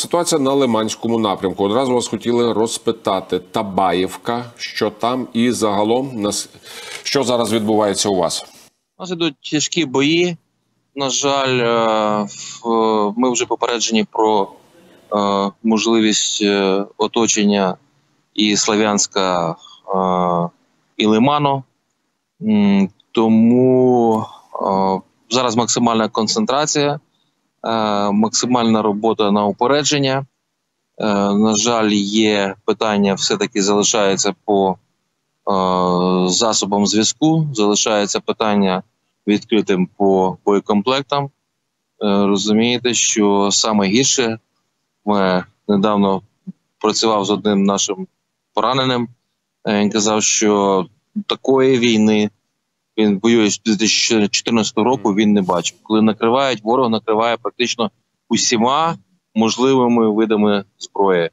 Ситуація на Лиманському напрямку. Одразу вас хотіли розпитати Табаєвка, що там, і загалом що зараз відбувається у вас? У нас ідуть тяжкі бої. На жаль, е, ми вже попереджені про е, можливість е, оточення і Слав'янська, і Лиману. Тому зараз максимальна концентрація, максимальна робота на упередження. Е, На жаль, є питання, все-таки залишається по е, засобам зв'язку, залишається питання відкритим по боєкомплектам. Е, Розумієте, що саме гірше ми недавно працював з одним нашим пораненим. Е, Він казав, що такої війни він воює з 2014 року. Він не бачив. Коли накривають, ворог накриває практично усіма можливими видами зброї.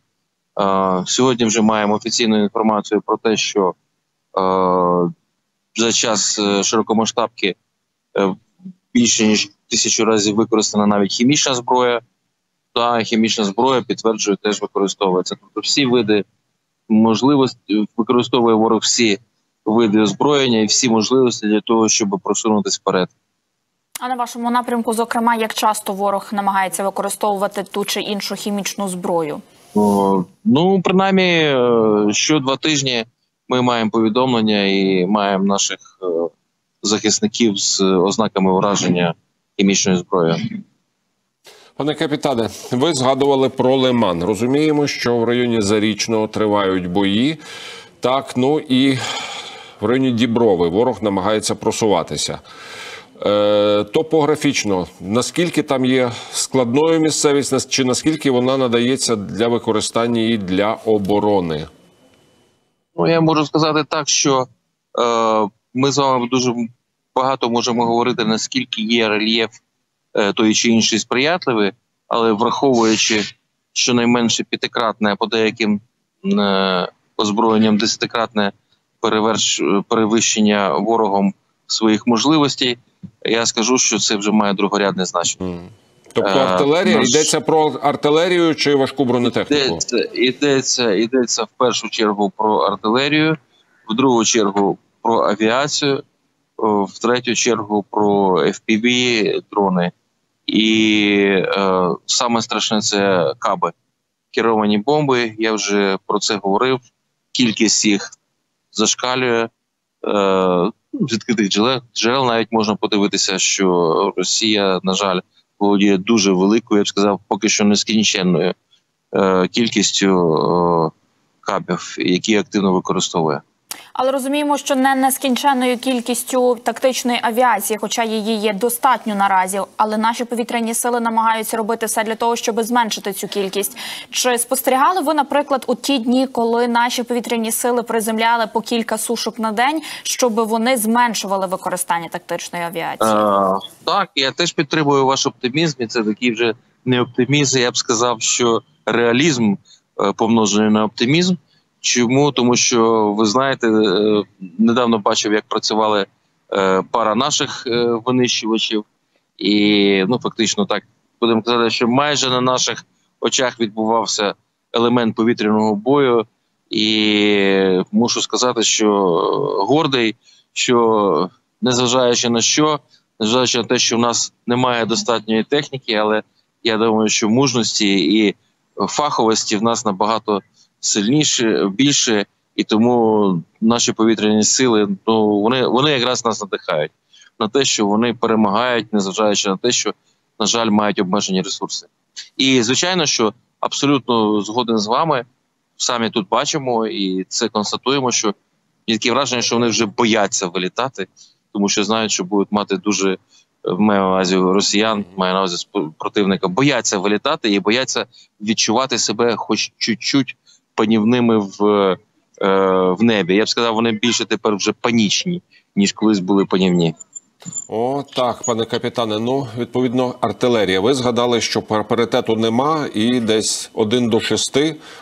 Сьогодні вже маємо офіційну інформацію про те, що за час е, широкомасштабки е, більше ніж тисячу разів використана навіть хімічна зброя. Та хімічна зброя підтверджує, теж використовується. Тобто всі види можливості використовує ворог всі види озброєння і всі можливості для того, щоб просунутися вперед. А на вашому напрямку, зокрема, як часто ворог намагається використовувати ту чи іншу хімічну зброю? О, ну, принаймні, е, що два тижні ми маємо повідомлення і маємо наших е, захисників з ознаками ураження хімічною зброєю. Пане капітане, ви згадували про Лиман. Розуміємо, що в районі Зарічного тривають бої. Так, ну і в районі Діброви ворог намагається просуватися. Е, топографічно, наскільки там є складною місцевість, чи наскільки вона надається для використання і для оборони? Ну, я можу сказати так, що е, ми з вами дуже багато можемо говорити, наскільки є рельєф е, той чи інший сприятливий, але враховуючи щонайменше п'ятикратне, по деяким е, озброєнням десятикратне переверш, перевищення ворогом своїх можливостей, я скажу, що це вже має другорядне значення. М. Тобто Е, артилерія наш- йдеться про артилерію чи важку бронетехніку? Йдеться, йдеться, йдеться в першу чергу про артилерію, в другу чергу про авіацію, о, в третю чергу про FPV дрони. І е, саме страшне це каби. Керовані бомби. Я вже про це говорив. Кількість їх зашкалює. Е, з відкритих джерел, джерел навіть можна подивитися, що Росія, на жаль, володіє дуже великою, я б сказав, поки що нескінченною е, кількістю е, кабів, які активно використовує. Але розуміємо, що не нескінченною кількістю тактичної авіації, хоча її є достатньо наразі, але наші повітряні сили намагаються робити все для того, щоб зменшити цю кількість. Чи спостерігали ви, наприклад, у ті дні, коли наші повітряні сили приземляли по кілька сушок на день, щоб вони зменшували використання тактичної авіації? Е, так, я теж підтримую ваш оптимізм. І це такий вже не оптимізм. Я б сказав, що реалізм е, помножений на оптимізм. Чому? Тому що ви знаєте, е, недавно бачив, як працювали е, пара наших е, винищувачів, і ну фактично так будемо казати, що майже на наших очах відбувався елемент повітряного бою, і мушу сказати, що гордий, що незважаючи на що, незважаючи на те, що в нас немає достатньої техніки, але я думаю, що мужності і фаховості в нас набагато сильніше, більше, і тому наші повітряні сили ну вони, вони якраз нас надихають на те, що вони перемагають, незважаючи на те, що на жаль мають обмежені ресурси. І звичайно, що абсолютно згоден з вами. Самі тут бачимо і це констатуємо, що є таке враження, що вони вже бояться вилітати, тому що знають, що будуть мати дуже е, маю на увазі росіян, маю на увазі противника, бояться вилітати і бояться відчувати себе хоч чуть-чуть панівними в, е, в небі. Я б сказав, вони більше тепер вже панічні, ніж колись були панівні. О, так, пане капітане. Ну, відповідно, артилерія. Ви згадали, що пар- паритету нема, і десь 1 до 6,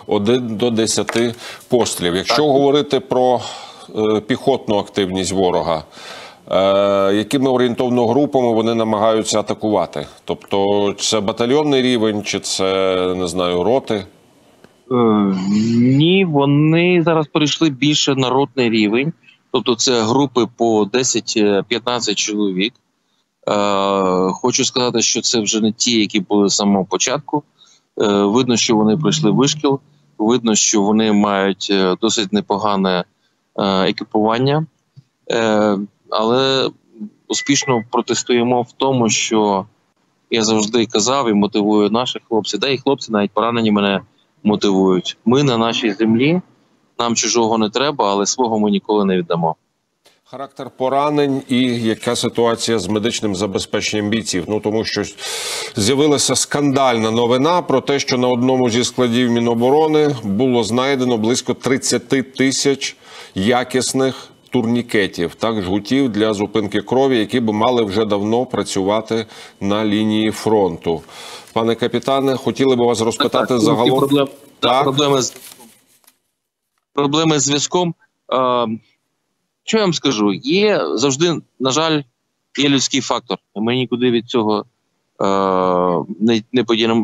1 до 10 пострілів. Якщо говорити про е, піхотну активність ворога, Е, якими орієнтовно групами вони намагаються атакувати? Тобто, це батальйонний рівень, чи це не знаю, роти? Е, Ні, вони зараз перейшли більше на ротний рівень, тобто це групи по 10-15 чоловік. Е, Хочу сказати, що це вже не ті, які були з самого початку. Е, Видно, що вони пройшли вишкіл, видно, що вони мають е, досить непогане е, екіпування, Е, але успішно протистоїмо в тому, що я завжди казав і мотивую наших хлопців, да і хлопці навіть поранені мене мотивують. Ми на нашій землі, нам чужого не треба, але свого ми ніколи не віддамо. Характер поранень і яка ситуація з медичним забезпеченням бійців? Ну тому що з'явилася скандальна новина про те, що на одному зі складів Міноборони було знайдено близько 30 тисяч якісних турнікетів, так жгутів для зупинки крові, які би мали вже давно працювати на лінії фронту. Пане капітане, хотіли би вас розпитати Так, загалом. проблем, Так. проблеми з проблеми з зв'язком. Е, що я вам скажу? Є завжди, на жаль, є людський фактор. Ми нікуди від цього е, не,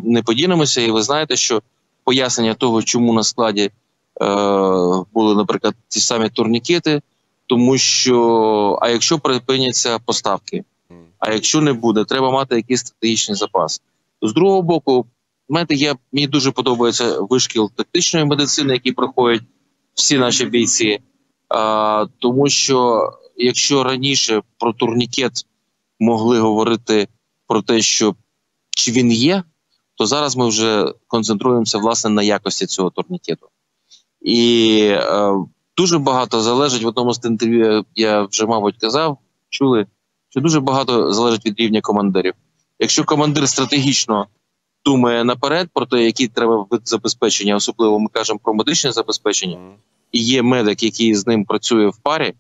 не подінемося. І ви знаєте, що пояснення того, чому на складі е, були, наприклад, ті самі турнікети, тому що а якщо припиняться поставки, а якщо не буде, треба мати якийсь стратегічний запас. З другого боку, знаєте, я мені дуже подобається вишкіл тактичної медицини, який проходять всі наші бійці. А, тому що якщо раніше про турнікет могли говорити про те, що чи він є, то зараз ми вже концентруємося власне на якості цього турнікету. І е, дуже багато залежить в одному з інтерв'ю, я вже, мабуть, казав, чули, що дуже багато залежить від рівня командирів. Якщо командир стратегічно думає наперед про те, які треба вид забезпечення, особливо ми кажемо про медичне забезпечення, і є медик, який з ним працює в парі,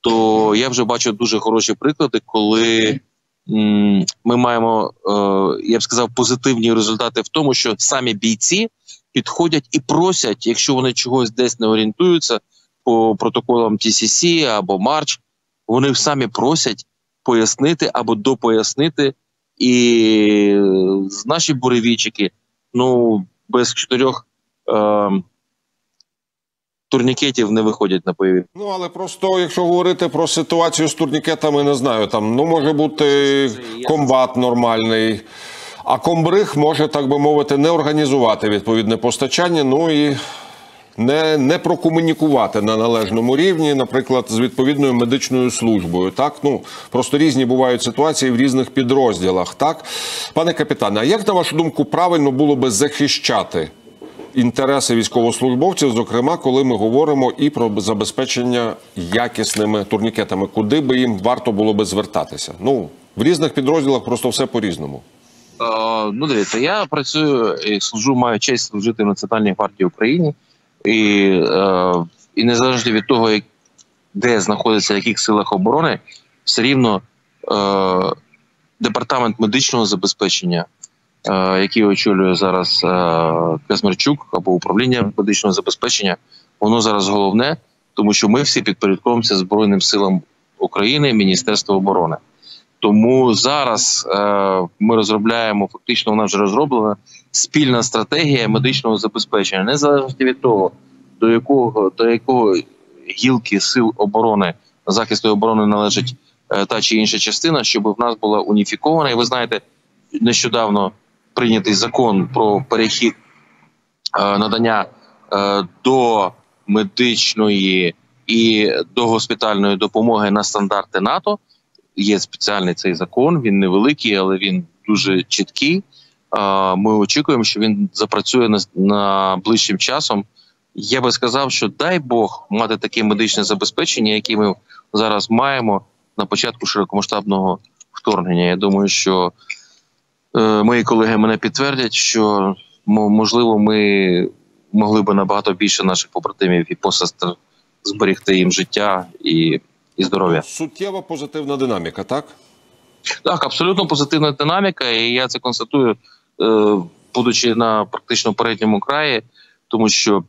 то я вже бачу дуже хороші приклади, коли м, ми маємо, е, я б сказав, позитивні результати в тому, що самі бійці підходять і просять, якщо вони чогось десь не орієнтуються по протоколам TCC або Марч, вони самі просять пояснити або допояснити. І наші буревійчики, ну без чотирьох е, турнікетів не виходять на бойові. Ну але просто якщо говорити про ситуацію з турнікетами, не знаю, там ну може бути комбат нормальний, а комбриг може, так би мовити, не організувати відповідне постачання. Ну і не, не прокомунікувати на належному рівні, наприклад, з відповідною медичною службою. Так, ну просто різні бувають ситуації в різних підрозділах. Так, пане капітане, а як на вашу думку правильно було би захищати інтереси військовослужбовців, зокрема, коли ми говоримо і про забезпечення якісними турнікетами, куди би їм варто було би звертатися? Ну в різних підрозділах просто все по різному. Е, ну, дивіться, я працюю і служу, маю честь служити в Національній гвардії України, і, е, і незалежно від того, як, де знаходиться в яких силах оборони, все рівно е, департамент медичного забезпечення, е, який очолює зараз е, Казмерчук або управління медичного забезпечення, воно зараз головне, тому що ми всі підпорядковуємося Збройним силам України, Міністерства оборони. Тому зараз е, ми розробляємо фактично, вона вже розроблена спільна стратегія медичного забезпечення, незалежно від того, до якого до якого гілки сил оборони захисту оборони належить е, та чи інша частина, щоб в нас була уніфікована. І ви знаєте, нещодавно прийнятий закон про перехід е, надання е, до медичної і до госпітальної допомоги на стандарти НАТО. Є спеціальний цей закон. Він невеликий, але він дуже чіткий. Ми очікуємо, що він запрацює на, на ближчим часом. Я би сказав, що дай Бог мати таке медичне забезпечення, яке ми зараз маємо на початку широкомасштабного вторгнення. Я думаю, що е, мої колеги мене підтвердять, що мо- можливо ми могли би набагато більше наших побратимів і посестер зберегти їм життя і, і здоров'я. Суттєва позитивна динаміка, так? Так, абсолютно позитивна динаміка, і я це констатую, е, будучи на практично передньому краї, тому що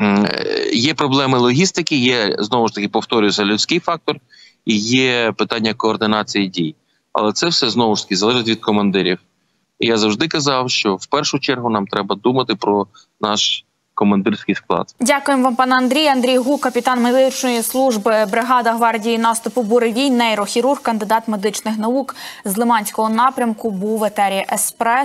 е, є проблеми логістики, є знову ж таки повторюється людський фактор, і є питання координації дій. Але це все знову ж таки залежить від командирів. І я завжди казав, що в першу чергу нам треба думати про наш командирський склад. Дякуємо вам, пане Андрій. Андрій Гу, капітан медичної служби бригада гвардії наступу Буревій, нейрохірург, кандидат медичних наук з Лиманського напрямку, був в етері Еспресо.